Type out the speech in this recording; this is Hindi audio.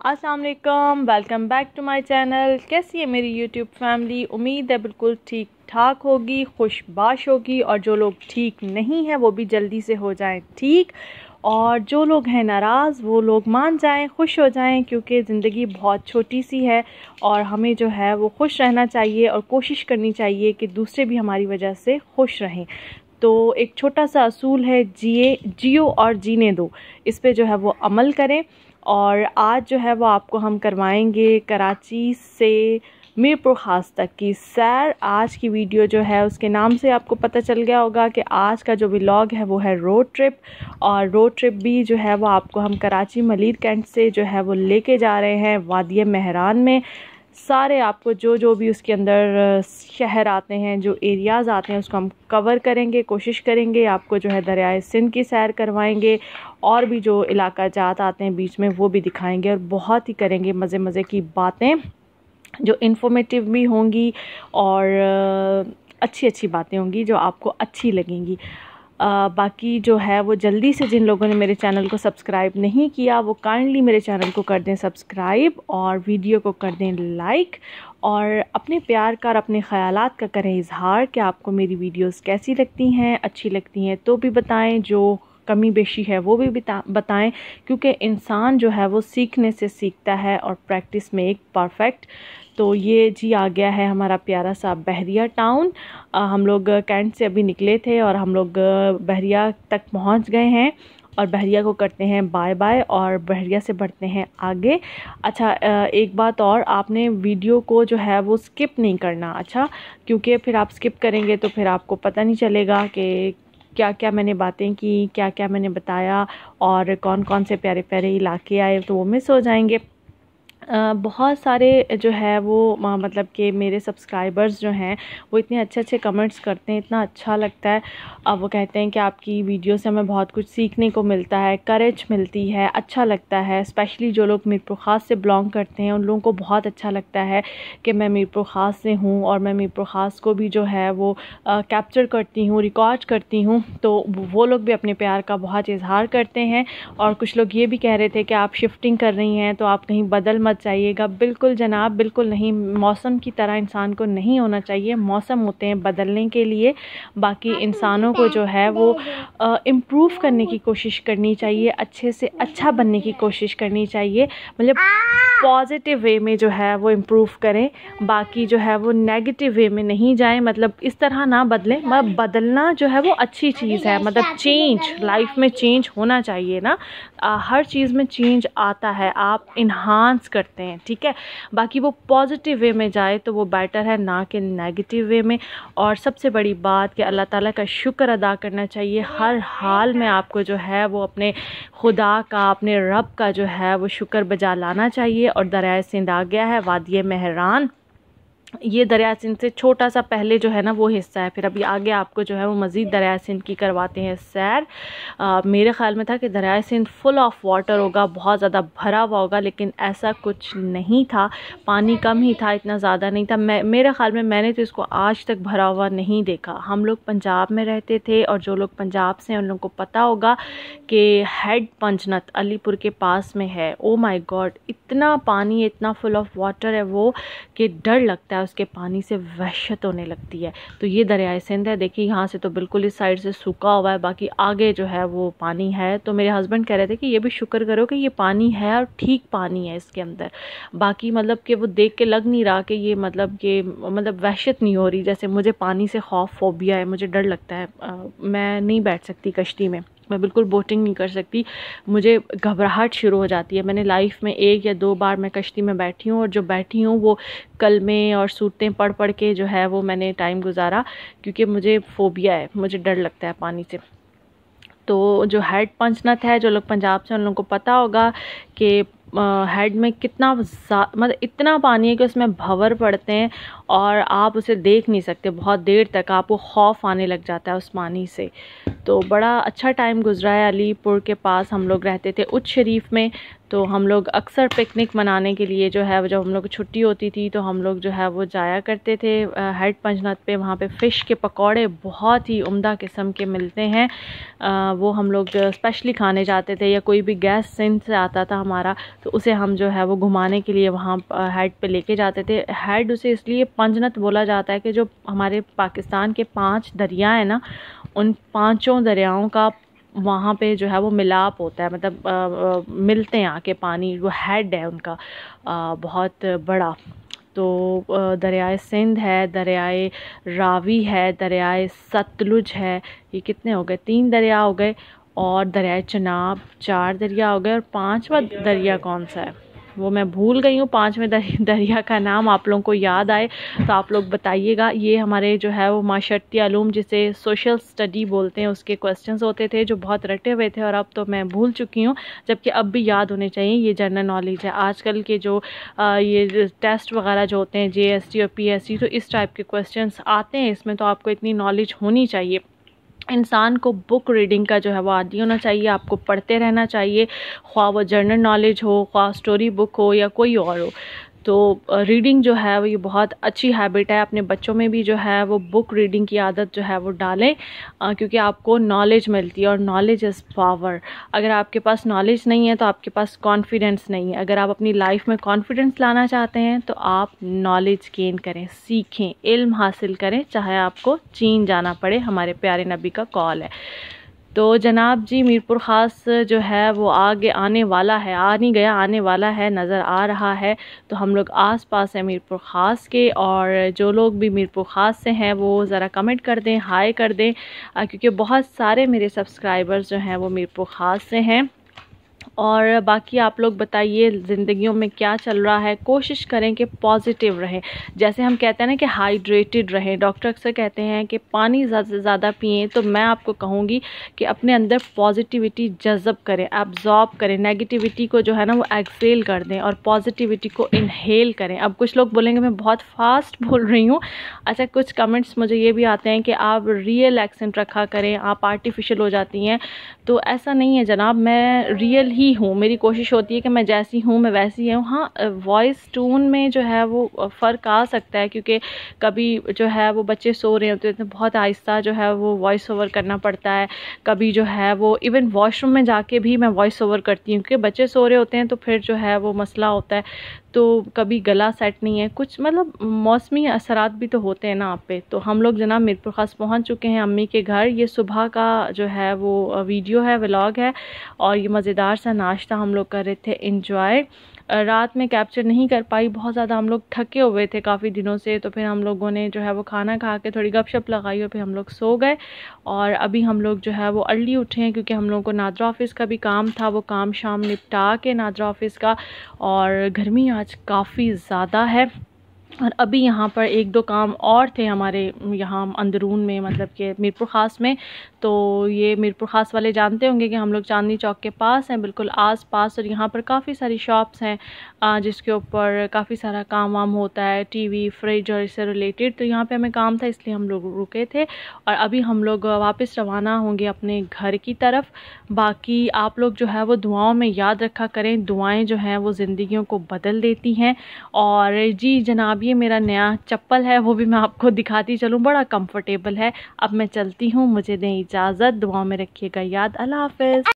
अस्सलाम वालेकुम बैक टू माय चैनल कैसी है मेरी यूट्यूब फैमिली उम्मीद है बिल्कुल ठीक ठाक होगी, खुशबाश होगी और जो लोग ठीक नहीं हैं, वो भी जल्दी से हो जाएँ ठीक और जो लोग हैं नाराज़, वो लोग मान जाएँ, खुश हो जाएँ क्योंकि ज़िंदगी बहुत छोटी सी है और हमें जो है वो खुश रहना चाहिए और कोशिश करनी चाहिए कि दूसरे भी हमारी वजह से खुश रहें। तो एक छोटा सा असूल है, जिए, जियो और जीने दो। इस पर जो है वो अमल करें। और आज जो है वो आपको हम करवाएँगे कराची से मीरपुर ख़ास तक की। सैर, आज की वीडियो जो है उसके नाम से आपको पता चल गया होगा कि आज का जो व्लॉग है वो है रोड ट्रिप और रोड ट्रिप भी जो है वो आपको हम कराची मलिर कैंट से जो है वो लेके जा रहे हैं वादिय महरान में। सारे आपको जो जो भी उसके अंदर शहर आते हैं, जो एरियाज़ आते हैं, उसको हम कवर करेंगे, कोशिश करेंगे, आपको जो है दरियाए सिंध की सैर करवाएँगे, और भी जो इलाका जात आते हैं बीच में, वो भी दिखाएँगे और बहुत ही करेंगे मज़े मज़े की बातें, जो इन्फॉर्मेटिव भी होंगी और अच्छी अच्छी बातें होंगी, जो आपको अच्छी लगेंगी। आ, बाकी जो है वो जल्दी से जिन लोगों ने मेरे चैनल को सब्सक्राइब नहीं किया वो काइंडली मेरे चैनल को कर दें सब्सक्राइब और वीडियो को कर दें लाइक और अपने प्यार का और अपने ख़्यालात का करें इजहार कि आपको मेरी वीडियोस कैसी लगती हैं अच्छी लगती हैं तो भी बताएँ जो कमी बेशी है, वो भी बताएँ, क्योंकि इंसान जो है वो सीखने से सीखता है और प्रैक्टिस में एक परफेक्ट। तो ये जी आ गया है हमारा प्यारा सा बहरिया टाउन। हम लोग कैंट से अभी निकले थे और हम लोग बहरिया तक पहुँच गए हैं और बहरिया को करते हैं बाय बाय और बहरिया से बढ़ते हैं आगे। अच्छा एक बात और, आपने वीडियो को जो है वो स्किप नहीं करना अच्छा? क्योंकि फिर आप स्किप करेंगे तो फिर आपको पता नहीं चलेगा कि क्या क्या मैंने बातें की क्या क्या मैंने बताया और कौन कौन से प्यारे प्यारे इलाके आए तो वो मिस हो जाएँगे। बहुत सारे जो है वो मतलब कि मेरे सब्सक्राइबर्स जो हैं, वो इतने अच्छे अच्छे कमेंट्स करते हैं, इतना अच्छा लगता है। अब वो कहते हैं कि आपकी वीडियो से हमें बहुत कुछ सीखने को मिलता है करेज मिलती है अच्छा लगता है। स्पेशली जो लोग मीरपुर ख़ास से बिलोंग करते हैं, उन लोगों को बहुत अच्छा लगता है कि मैं मीरपुर ख़ास से हूँ और मैं मीरपुर ख़ास को भी जो है वो कैप्चर करती हूँ रिकॉर्ड करती हूँ। तो वो लोग भी अपने प्यार का बहुत इजहार करते हैं। और कुछ लोग ये भी कह रहे थे कि आप शिफ्टिंग कर रही हैं तो आप कहीं बदल मत चाहिएगा बिल्कुल जनाब बिल्कुल नहीं। मौसम की तरह इंसान को नहीं होना चाहिए। मौसम होते हैं बदलने के लिए। बाकी इंसानों को जो है वो इम्प्रूव करने की कोशिश करनी चाहिए। अच्छे से अच्छा बनने की कोशिश करनी चाहिए। मतलब पॉजिटिव वे में जो है वो इम्प्रूव करें। बाकी जो है वो नेगेटिव वे में नहीं जाएँ। मतलब इस तरह ना बदलें। मतलब बदलना जो है वो अच्छी चीज़ है। मतलब चेंज लाइफ में चेंज होना चाहिए ना। आ, हर चीज़ में चेंज आता है। आप इन्हांस करते हैं ठीक है? बाकी वो पॉजिटिव वे में जाए तो वो बेटर है ना कि नेगेटिव वे में। और सबसे बड़ी बात कि अल्लाह ताला का शुक्र अदा करना चाहिए। हर हाल में आपको जो है वो अपने खुदा का अपने रब का जो है वो शुक्र बजा लाना चाहिए। और दरिया सिंध आ गया है। वादिय महरान ये दरिया सिंध से छोटा सा पहले जो है ना वो हिस्सा है। फिर अभी आगे आपको जो है वो मज़ीद दरिया सिंध की करवाते हैं सैर। आ, मेरे ख्याल में था कि दरिया सिंध फुल ऑफ़ वाटर होगा बहुत ज़्यादा भरा हुआ होगा लेकिन ऐसा कुछ नहीं था। पानी कम ही था इतना ज़्यादा नहीं था। मैं मेरे ख्याल में मैंने तो इसको आज तक भरा हुआ नहीं देखा। हम लोग पंजाब में रहते थे और जो लोग पंजाब से हैं उन लोगों को पता होगा कि हेड पंचनत अलीपुर के पास में है। ओ माई गॉड इतना पानी इतना फुल ऑफ़ वाटर है वो कि डर लगता है। उसके पानी से वहशत होने लगती है। तो ये दरियाए सिंध है। देखिए यहाँ से तो बिल्कुल इस साइड से सूखा हुआ है बाकी आगे जो है वो पानी है। तो मेरे हस्बैंड कह रहे थे कि ये भी शुक्र करो कि ये पानी है और ठीक पानी है इसके अंदर। बाकी मतलब कि वो देख के लग नहीं रहा कि ये मतलब कि मतलब वहशत नहीं हो रही। जैसे मुझे पानी से खौफ फोबिया है मुझे डर लगता है। आ, मैं नहीं बैठ सकती कश्ती में। मैं बिल्कुल बोटिंग नहीं कर सकती। मुझे घबराहट शुरू हो जाती है। मैंने लाइफ में एक या दो बार मैं कश्ती में बैठी हूँ और जो बैठी हूँ वो कलमे और सूरतें पढ़ पढ़ के जो है वो मैंने टाइम गुजारा क्योंकि मुझे फोबिया है, मुझे डर लगता है पानी से। तो जो हेड पंचनत है जो लोग पंजाब से उन लोगों को पता होगा कि हेड में कितना मतलब इतना पानी है कि उसमें भंवर पड़ते हैं और आप उसे देख नहीं सकते। बहुत देर तक आपको खौफ आने लग जाता है उस पानी से। तो बड़ा अच्छा टाइम गुजरा है अलीपुर के पास हम लोग रहते थे उच्च शरीफ में तो हम लोग अक्सर पिकनिक मनाने के लिए जो है जब हम लोग छुट्टी होती थी तो हम लोग जो है वो जाया करते थे हेड पंजनत पे वहाँ पे फ़िश के पकौड़े बहुत ही उम्दा किस्म के मिलते हैं। आ, वो हम लोग स्पेशली खाने जाते थे या कोई भी गैस सिंध से आता था हमारा तो उसे हम जो है वो घुमाने के लिए वहाँ हेड पे लेके जाते थे। हेड उसे इसलिए पंजनत बोला जाता है कि जो हमारे पाकिस्तान के पाँच दरिया हैं ना उन पाँचों दरियाओं का वहाँ पे जो है वो मिलाप होता है मतलब आ, आ, मिलते हैं आके पानी वो हेड है उनका आ, बहुत बड़ा। तो दरियाए सिंध है दरियाए रावी है दरियाए सतलुज है ये कितने हो गए? तीन दरिया हो गए और दरियाए चनाब चार दरिया हो गए और पांचवा दरिया कौन सा है? वो मैं भूल गई हूँ पाँचवें दरिया का नाम आप लोगों को याद आए तो आप लोग बताइएगा। ये हमारे जो है वो माशरती आलूम जिसे सोशल स्टडी बोलते हैं उसके क्वेश्चंस होते थे जो बहुत रटे हुए थे और अब तो मैं भूल चुकी हूँ जबकि अब भी याद होने चाहिए ये जनरल नॉलेज है। आजकल के जो आ, ये टेस्ट वगैरह जो होते हैं जेएसटी और पी तो इस टाइप के क्वेश्चन आते हैं इसमें तो आपको इतनी नॉलेज होनी चाहिए। इंसान को बुक रीडिंग का जो है वो आदि होना चाहिए, आपको पढ़ते रहना चाहिए ख्वा वो जर्नल नॉलेज हो ख्वा स्टोरी बुक हो या कोई और हो। तो रीडिंग जो है वो ये बहुत अच्छी हैबिट है। अपने बच्चों में भी जो है वो बुक रीडिंग की आदत जो है वो डालें क्योंकि आपको नॉलेज मिलती है और नॉलेज इज़ पावर अगर आपके पास नॉलेज नहीं है तो आपके पास कॉन्फिडेंस नहीं है। अगर आप अपनी लाइफ में कॉन्फिडेंस लाना चाहते हैं तो आप नॉलेज गेन करें, सीखें, इल्म हासिल करें, चाहे आपको चीन जाना पड़े। हमारे प्यारे नबी का कॉल है। तो जनाब जी, मीरपुर ख़ास जो है वो आगे आने वाला है, आ नहीं गया, आने वाला है, नज़र आ रहा है। तो हम लोग आस पास हैं मीरपुर ख़ास के और जो लोग भी मीरपुर ख़ास से हैं वो ज़रा कमेंट कर दें हाई कर दें। क्योंकि बहुत सारे मेरे सब्सक्राइबर्स जो हैं वो मीरपुर ख़ास से हैं। और बाकी आप लोग बताइए, ज़िंदगियों में क्या चल रहा है? कोशिश करें कि पॉजिटिव रहें। जैसे हम कहते हैं ना कि हाइड्रेटेड रहें। डॉक्टर अक्सर कहते हैं कि पानी ज़्यादा से ज़्यादा पिए तो मैं आपको कहूँगी कि अपने अंदर पॉजिटिविटी जज़ब करें एब्जॉर्ब करें। नेगेटिविटी को जो है ना, वो एक्सेल कर दें और पॉजिटिविटी को इनहेल करें। अब कुछ लोग बोलेंगे, मैं बहुत फास्ट बोल रही हूँ। अच्छा कुछ कमेंट्स मुझे ये भी आते हैं कि आप रियल एक्सेंट रखा करें, आप आर्टिफिशियल हो जाती हैं। तो ऐसा नहीं है जनाब, मैं रियल ही हूँ। मेरी कोशिश होती है कि मैं जैसी हूँ, मैं वैसी हूँ हाँ। वॉइस टून में जो है वो फ़र्क आ सकता है क्योंकि कभी जो है वो बच्चे सो रहे होते हैं तो बहुत आहिस्ता जो है वो वॉइस ओवर करना पड़ता है। कभी जो है वो इवन वॉशरूम में जाके भी मैं वॉइस ओवर करती हूँ क्योंकि बच्चे सो रहे होते हैं तो फिर जो है वो मसला होता है। तो कभी गला सेट नहीं है। कुछ मतलब मौसमी असरात भी तो होते हैं ना आप पे। तो हम लोग जना मीरपुर ख़ास पहुँच चुके हैं अम्मी के घर। ये सुबह का जो है वो वीडियो है व्लॉग है और ये मज़ेदार सा नाश्ता हम लोग कर रहे थे। इन्जॉय रात में कैप्चर नहीं कर पाई। बहुत ज़्यादा हम लोग थके हुए थे काफ़ी दिनों से तो फिर हम लोगों ने जो है वो खाना खा के थोड़ी गपशप लगाई और फिर हम लोग सो गए। और अभी हम लोग जो है वो अर्ली उठे हैं क्योंकि हम लोगों को नादरा ऑफ़िस का भी काम था, वो काम शाम निपटा के नादरा ऑफ़िस का। और गर्मी आज काफ़ी ज़्यादा है। और अभी यहाँ पर एक दो काम और थे हमारे, यहाँ अंदरून में मतलब कि मीरपुर ख़ास में। तो ये मीरपुर ख़ास वाले जानते होंगे कि हम लोग चांदनी चौक के पास हैं, बिल्कुल आस पास और यहाँ पर काफ़ी सारी शॉप्स हैं जिसके ऊपर काफ़ी सारा काम वाम होता है, टीवी, फ्रिज और इससे रिलेटेड। तो यहाँ पे हमें काम था, इसलिए हम लोग रुके थे। और अभी हम लोग वापस रवाना होंगे अपने घर की तरफ़। बाकी आप लोग जो है वो दुआओं में याद रखा करें। दुआएँ जो हैं वो ज़िंदगियों को बदल देती हैं। और जी जनाब ये मेरा नया चप्पल है, वो भी मैं आपको दिखाती चलूँ। बड़ा कम्फर्टेबल है। अब मैं चलती हूँ, मुझे दें इजाज़त दुआ में रखिएगा याद। अल्लाह हाफ़